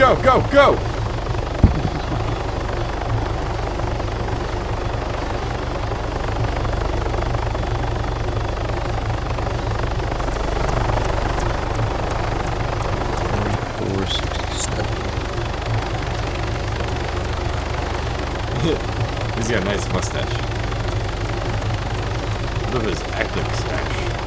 go, go, go! He's got a nice mustache. Look at his active stash.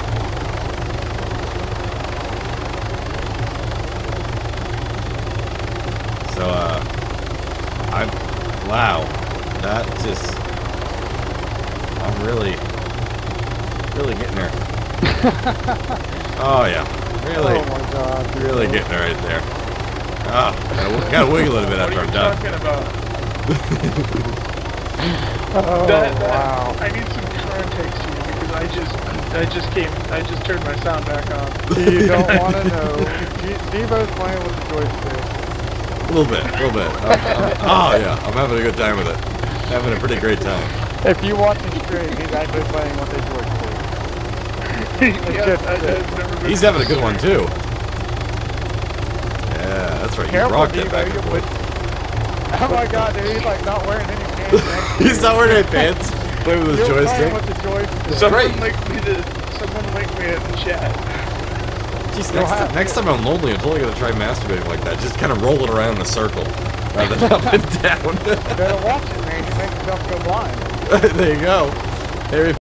So, uh, I'm, wow, that just, I'm really, really getting there. oh yeah, really, Oh my god. really getting there right there. Ah, gotta, gotta wiggle it a bit after I'm done. What are you done. talking about? Oh That- that- wow. I need some context here because I just, I just came, I just turned my sound back on. You don't want to know. D- Devo's playing with the joystick. A little bit, a little bit. I'm- I'm- oh yeah, I'm having a good time with it. Having a pretty great time. If you watch the stream, he's actually playing with the joystick. yeah, just- I, I've never been He's having a good one too. Yeah, that's right. You Careful, rocked it back and forth. Oh my god, dude, he's like not wearing any pants. next He's not wearing any pants. Playing with his You're joystick. playing with the joystick. Someone great. link me to, someone link me in the chat. You'll next, have ti- next time I'm lonely, I'm totally gonna try masturbating like that. Just kind of roll it around in a circle, rather than up and down. Better watch it, man. You make yourself go blind. there you go. There